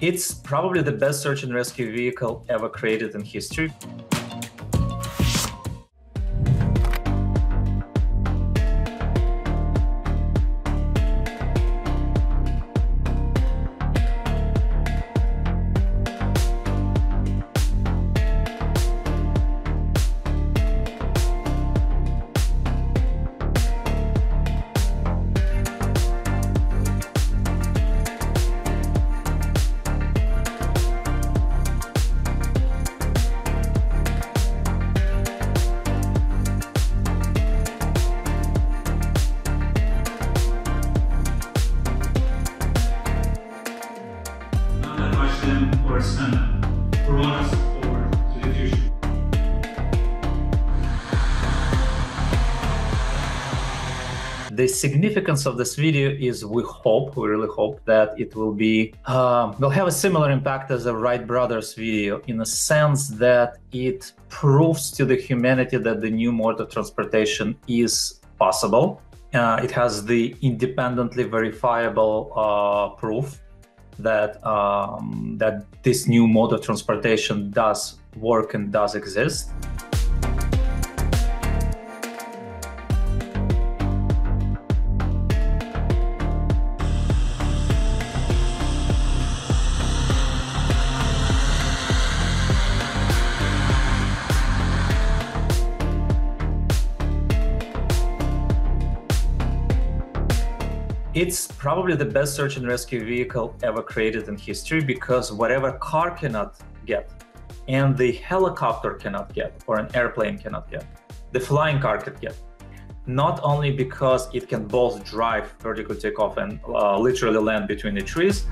It's probably the best search and rescue vehicle ever created in history. Or run us forward to the future. The significance of this video is we hope, we really hope that it will be, uh, will have a similar impact as the Wright brothers video in the sense that it proves to the humanity that the new mode of transportation is possible. Uh, it has the independently verifiable uh, proof that um, that this new mode of transportation does work and does exist. It's probably the best search and rescue vehicle ever created in history because whatever car cannot get and the helicopter cannot get or an airplane cannot get, the flying car could get. Not only because it can both drive, vertical takeoff, and uh, literally land between the trees,